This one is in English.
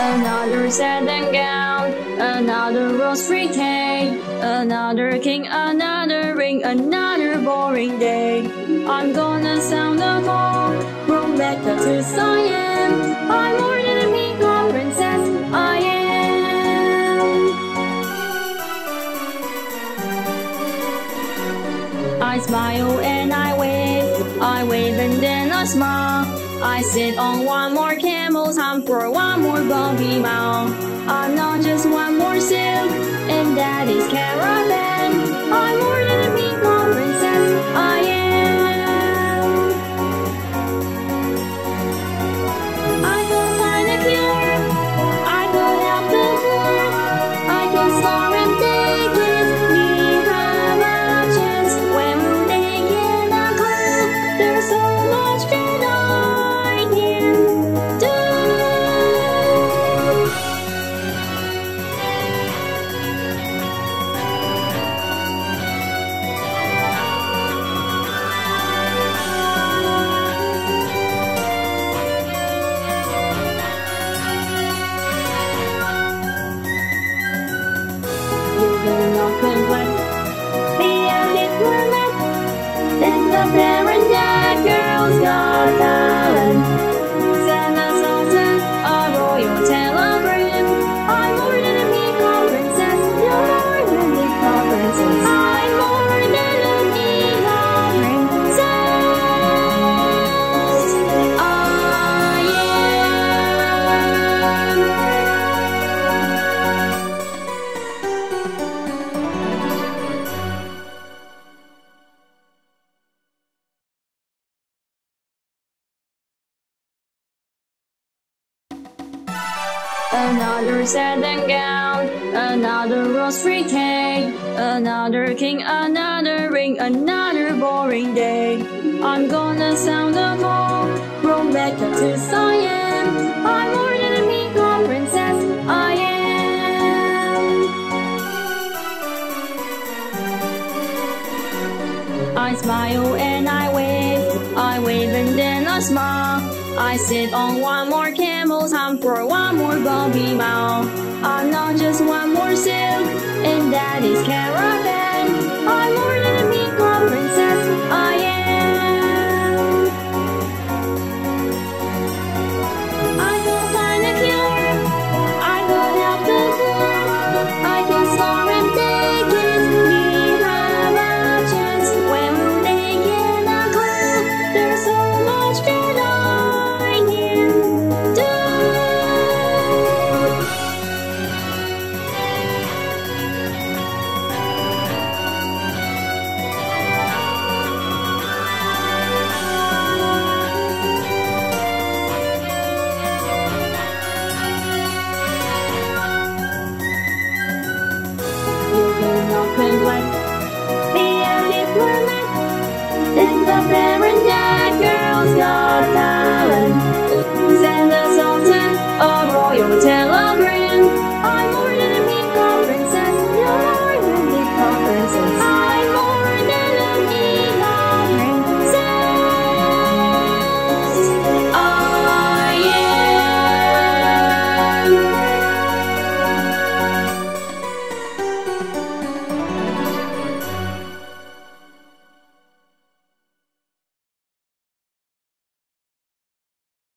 Another satin gown, another rose free cake, another king, another ring, another boring day. I'm gonna sound the call, from Mecca to Siam. I'm more than a peacock princess, I am. I smile and I I sit on one more camel's hump for one more bumpy mile. I'm not just one more silk Another satin gown, another rose free cake, another king, another ring, another boring day. I'm gonna sound the call, from Mecca to Siam. I'm more than a peacock princess, I am. I smile and I I wave and then I smile. I sit on one more camel's hump for one more bumpy mile. I'm not just one more silk and that is. I'm